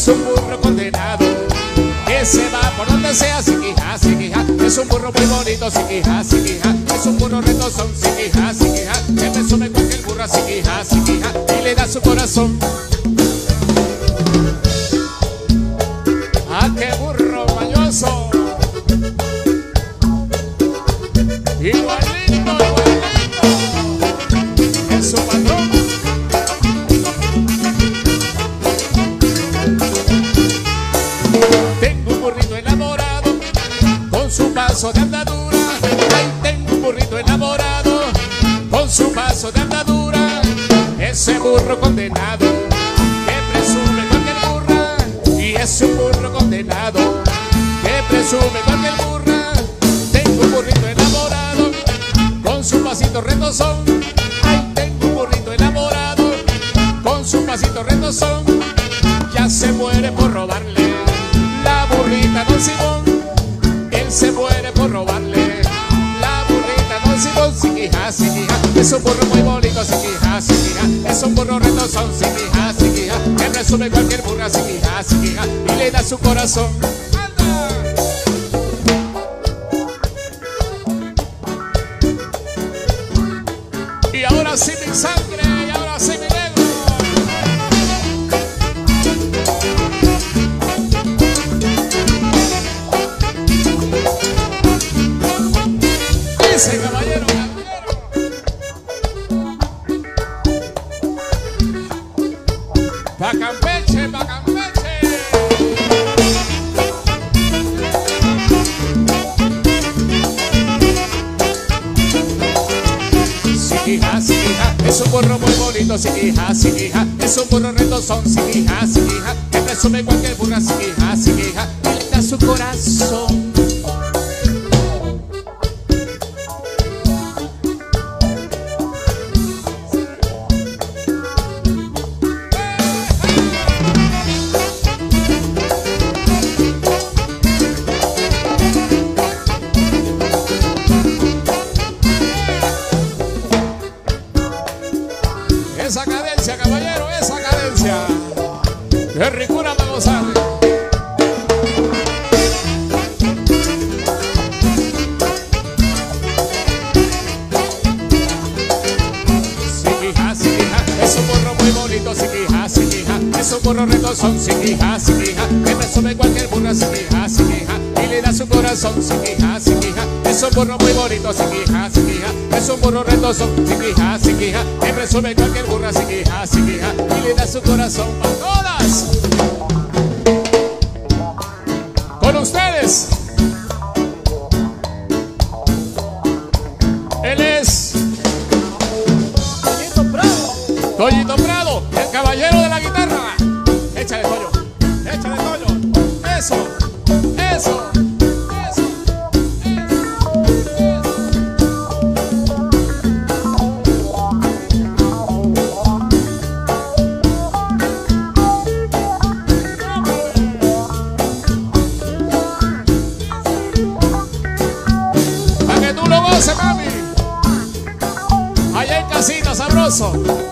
es un burro condenado que se va por donde sea, siquija, siquija, es un burro muy bonito, siquija, siquija, es un burro retozón, siquija, siquija, que presume cualquier burro, siquija, siquija, y le da su corazón. Ese burro condenado que presume cualquier burra. Y ese burro condenado que presume cualquier burra. Tengo un burrito enamorado con su pasito retozón. Ay, tengo un burrito enamorado con su pasito retozón. Ya se muere por robarle la burrita Don Simón. Él se muere por robarle la burrita Don Simón. Siquija, siquija, es un burro muy bonito. Siquija, siquija, es un burro retozón. Siquija, siquija, que resume cualquier burra. Siquija, siquija, y le da su corazón. Pa' Campeche, pa'. Siquija, siquija, es un burro muy bonito, siquija, siquija, es un burro retozón, siquija, siquija, que presume cualquier burra, siquija, retozón, siquija, siquija, que resume cualquier burra, siquija, siquija, y le da su corazón, siquija, siquija, es un burro muy bonito, siquija, siquija, es un burro retozón, siquija, siquija, que resume cualquier burra, siquija, siquija, y le da su corazón a todas. Con ustedes, él es. Toñito Prado, el caballero de la guitarra. song.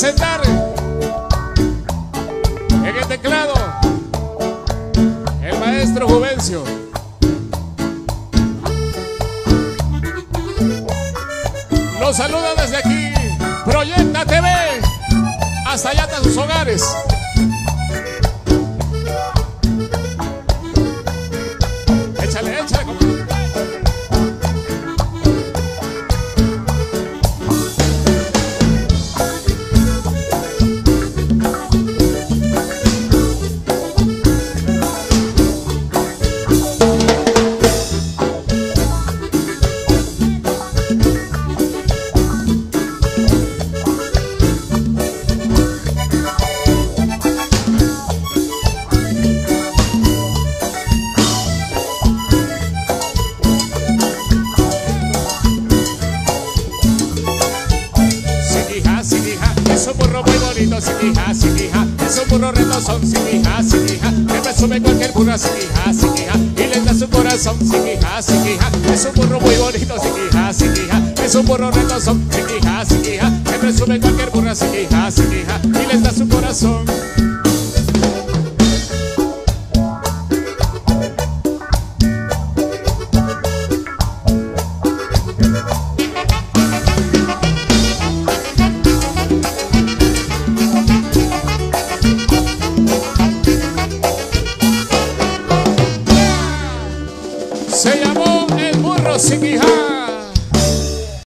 Presentar en el teclado el maestro Juvencio. Los saluda desde aquí, Proyecta TV, hasta allá hasta sus hogares. Sin hija. Es un burro retozón, sin hija. Que presume cualquier burra sin hija. Y le da su corazón, sin hija. Es un burro muy bonito, sin hija. Es un burro retozón, sin hija. Que presume cualquier burra sin hija. Y les da su corazón.